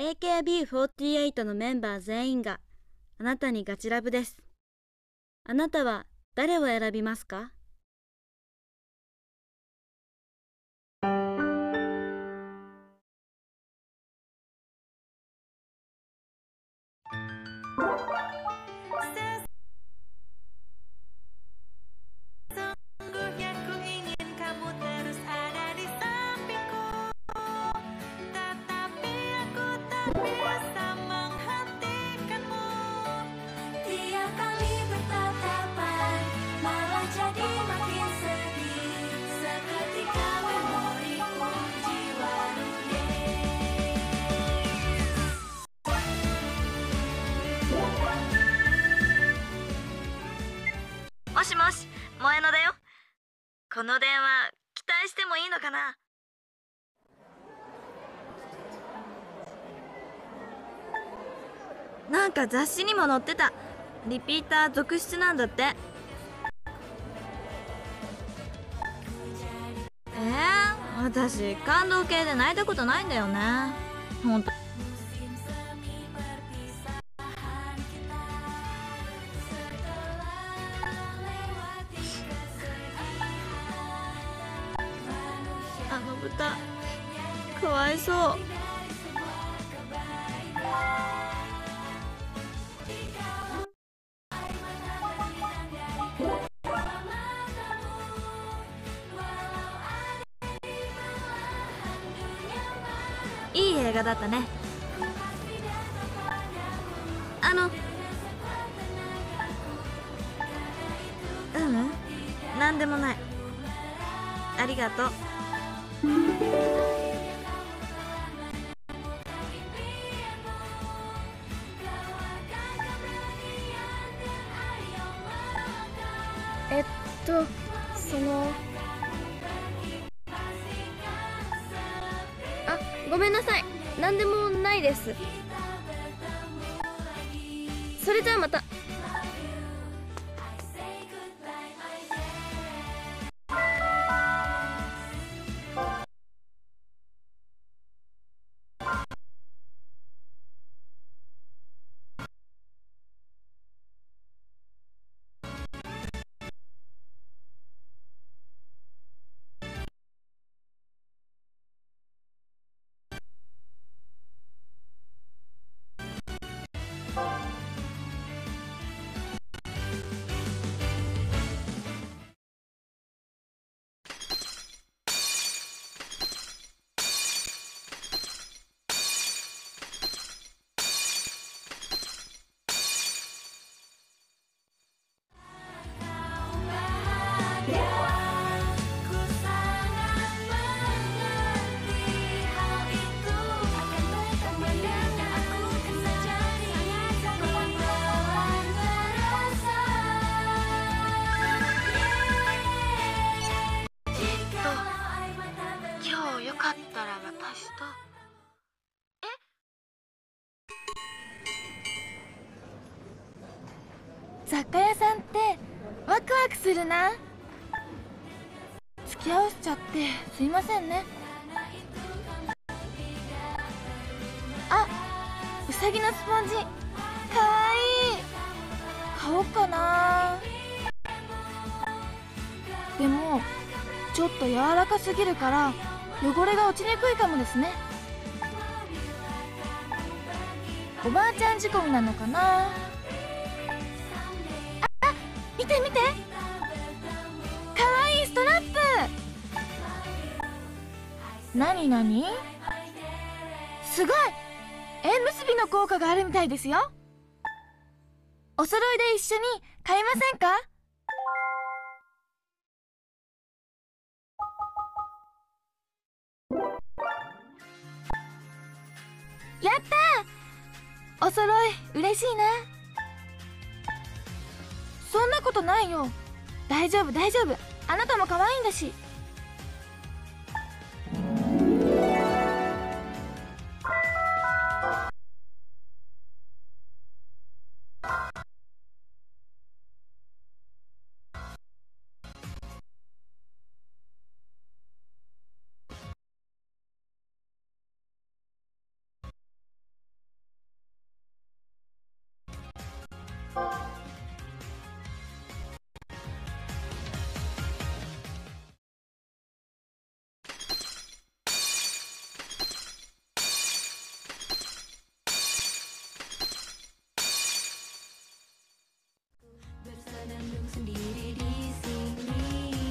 AKB48 のメンバー全員があなたにガチラブです。あなたは誰を選びますか？この電話期待してもいいのかななんか雑誌にも載ってた。リピーター続出なんだって。えー、私感動系で泣いたことないんだよね。ほんとかわいそう。映画だったね。あのううん何でもない。ありがとう。えっと何でもないです。それじゃあまた。雑貨屋さんってワクワクするな。付き合わせちゃってすいませんね。あうさぎのスポンジ。かわいい。買おうかな。でもちょっと柔らかすぎるから汚れが落ちにくいかもですね。おばあちゃん仕込みなのかな？あ見て見て。かわいいストラップ。なになにすごい。縁結びの効果があるみたいですよ。お揃いで一緒に買いませんか？やったお揃い嬉しいな。そんなことないよ。大丈夫大丈夫。あなたも可愛いんだし。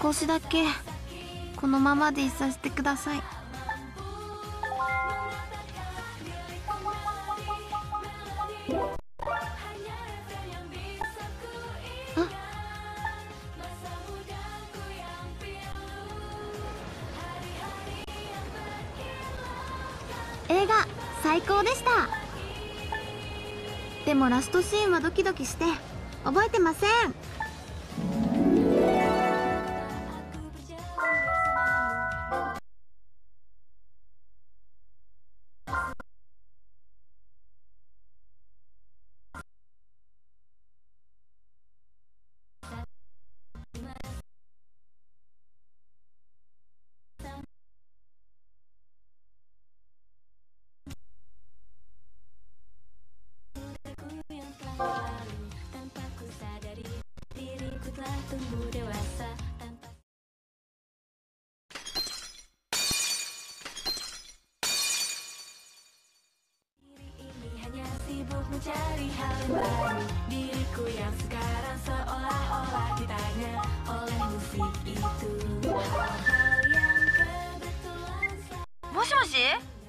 少しだけこのままでいさせてください。最高でした。でもラストシーンはドキドキして覚えてません。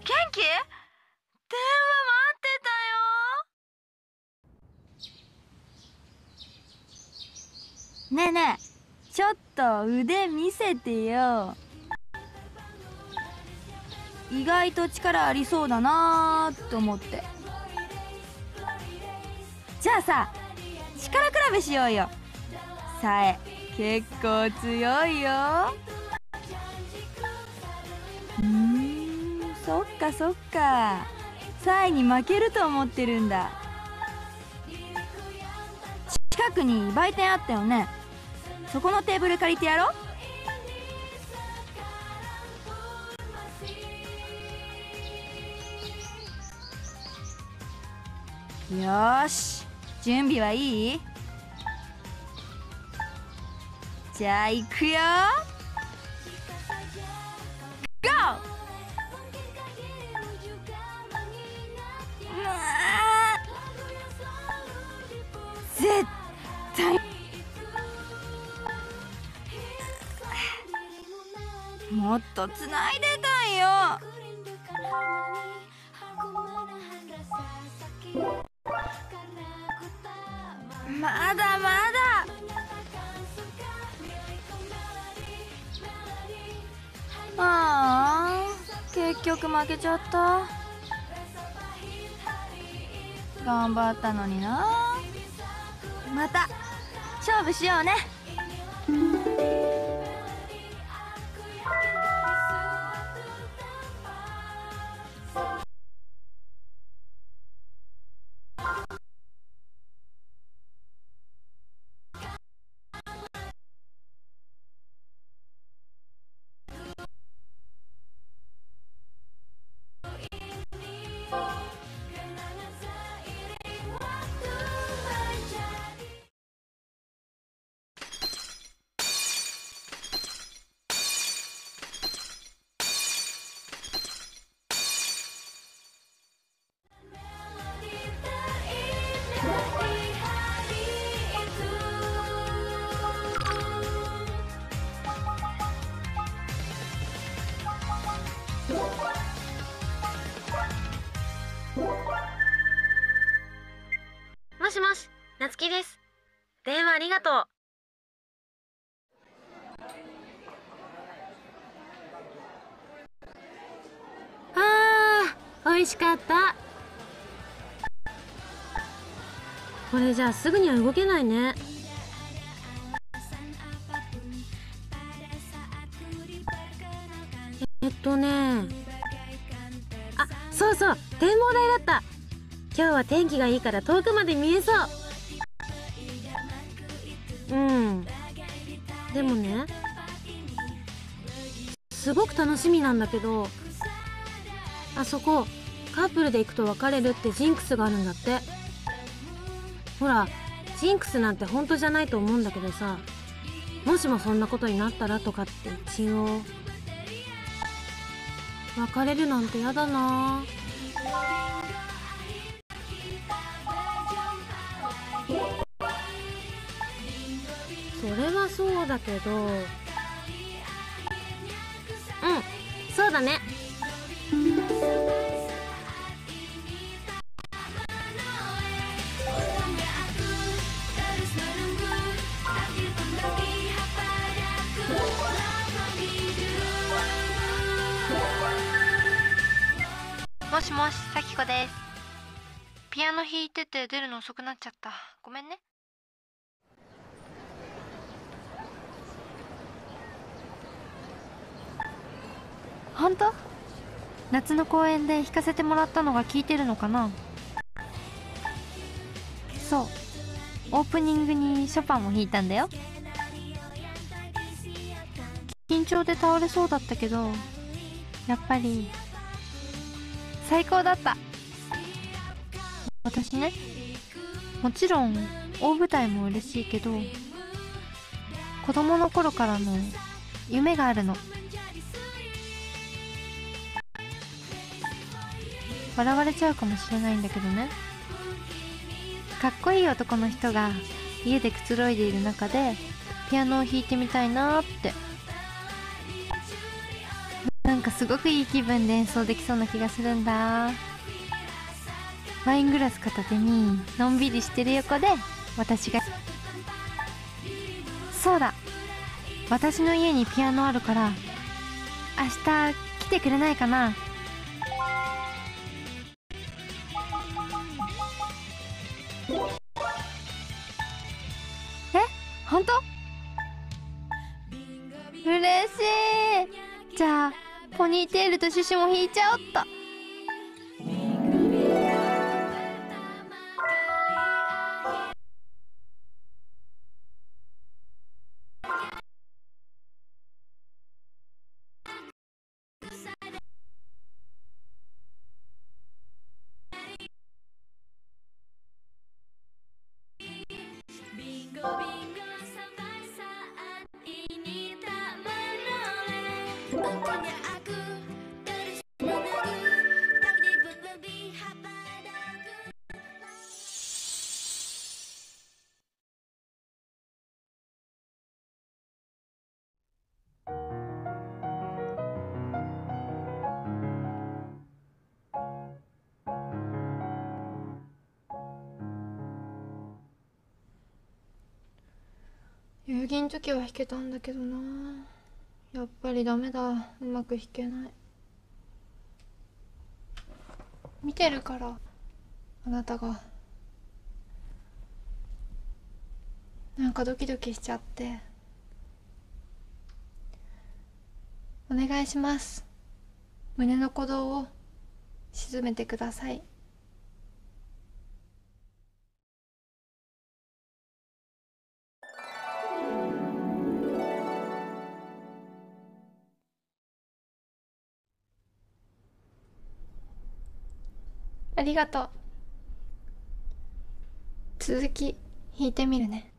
元気？電話待ってたよ。ねえねえちょっと腕見せてよ。意外と力ありそうだなーと思って。じゃあさ力比べしようよ。さえ結構強いよ。そっかそっか。サイに負けると思ってるんだ。近くに売店あったよね。そこのテーブル借りてやろう。よし。準備はいい？じゃあ行くよ。とつないでたいよ。まだまだ。ああ結局負けちゃった。頑張ったのにな。また勝負しようね。もしもし、なつきです。電話ありがとう。あー、美味しかった。これじゃあすぐには動けないね。えっとね。あ、そうそう、展望台だった。今日は天気がいいから遠くまで見えそう。うん。でもね。すごく楽しみなんだけどあそこカップルで行くと別れるってジンクスがあるんだって。ほらジンクスなんて本当じゃないと思うんだけどさ。もしもそんなことになったらとかって一応別れるなんてやだな。それはそうだけど。うんそうだね。もしもしさきこです。ピアノ弾いてて出るの遅くなっちゃった。ごめんね。本当？夏の公演で弾かせてもらったのが効いてるのかな？そう。オープニングにショパンも弾いたんだよ。緊張で倒れそうだったけどやっぱり最高だった。私ねもちろん大舞台も嬉しいけど子供の頃からの夢があるの。笑われちゃうかもしれないんだけどね。かっこいい男の人が家でくつろいでいる中でピアノを弾いてみたいなってなんかすごくいい気分で演奏できそうな気がするんだ。ワイングラス片手にのんびりしてる横で私が。そうだ。私の家にピアノあるから明日来てくれないかな。え？本当？嬉しい。じゃあポニーテールとシュシュも引いちゃおっと。代々木の時は弾けたんだけどな。やっぱりダメだ。うまく弾けない。見てるから。あなたが。なんかドキドキしちゃって。お願いします。胸の鼓動を沈めてください。ありがとう。続き弾いてみるね「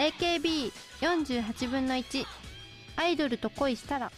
AKB48 分の1アイドルと恋したら」